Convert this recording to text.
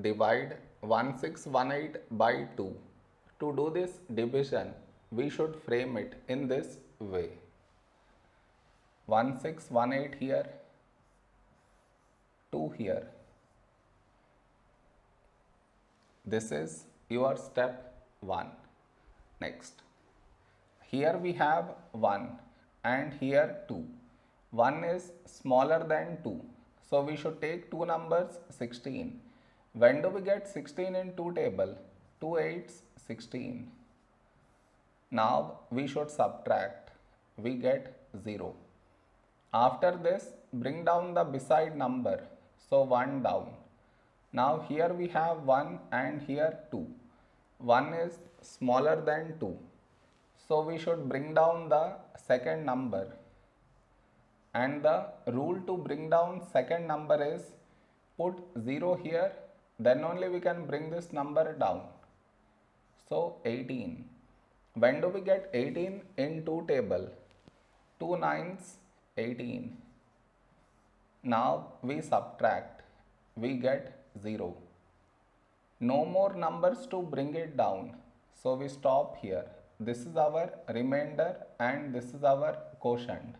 divide 1618 by 2. To do this division, we should frame it in this way. 1618 here, 2 here. This is your step 1. Next, here we have 1 and here 2. 1 is smaller than 2. So we should take two numbers 16. When do we get 16 in 2 table? 2 8s 16. Now we should subtract. We get 0. After this bring down the beside number. So 1 down. Now here we have 1 and here 2. 1 is smaller than 2. So we should bring down the second number and the rule to bring down second number is put 0 here then only we can bring this number down. So 18 when do we get 18 in 2 table? 2 nines 18 now we subtract. We get 0 no more numbers to bring it down. So we stop here. This is our remainder and this is our quotient